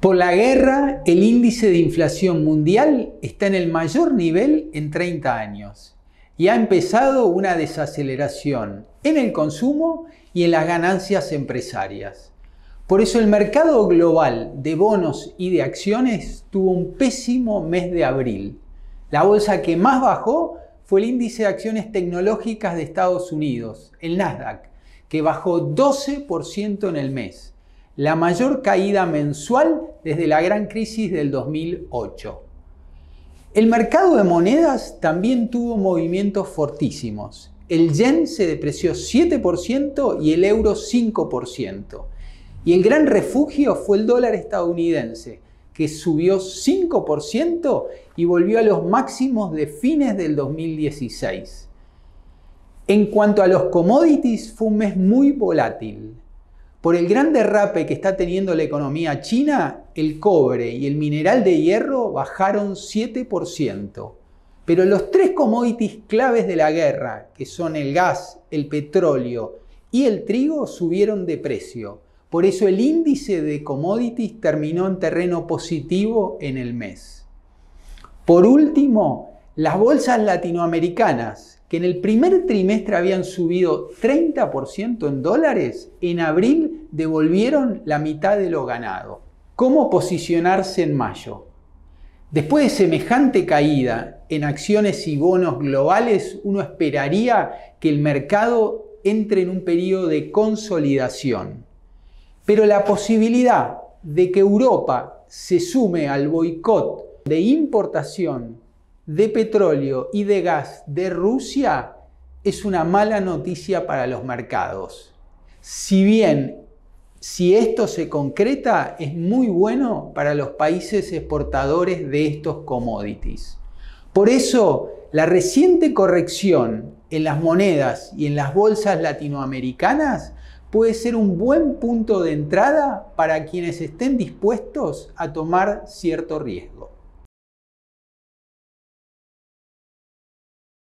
Por la guerra, el índice de inflación mundial está en el mayor nivel en 30 años y ha empezado una desaceleración en el consumo y en las ganancias empresarias. Por eso el mercado global de bonos y de acciones tuvo un pésimo mes de abril. La bolsa que más bajó fue el índice de acciones tecnológicas de Estados Unidos, el Nasdaq, que bajó 12% en el mes, la mayor caída mensual desde la gran crisis del 2008. El mercado de monedas también tuvo movimientos fortísimos. El yen se depreció 7% y el euro 5%. Y el gran refugio fue el dólar estadounidense, que subió 5% y volvió a los máximos de fines del 2016. En cuanto a los commodities, fue un mes muy volátil. Por el gran derrape que está teniendo la economía china, el cobre y el mineral de hierro bajaron 7%. Pero los tres commodities claves de la guerra, que son el gas, el petróleo y el trigo, subieron de precio. Por eso el índice de commodities terminó en terreno positivo en el mes. Por último, las bolsas latinoamericanas, que en el primer trimestre habían subido 30% en dólares, en abril devolvieron la mitad de lo ganado. ¿Cómo posicionarse en mayo? Después de semejante caída en acciones y bonos globales, uno esperaría que el mercado entre en un periodo de consolidación. Pero la posibilidad de que Europa se sume al boicot de importación de petróleo y de gas de Rusia es una mala noticia para los mercados. Si bien si esto se concreta es muy bueno para los países exportadores de estos commodities. Por eso, la reciente corrección en las monedas y en las bolsas latinoamericanas puede ser un buen punto de entrada para quienes estén dispuestos a tomar cierto riesgo.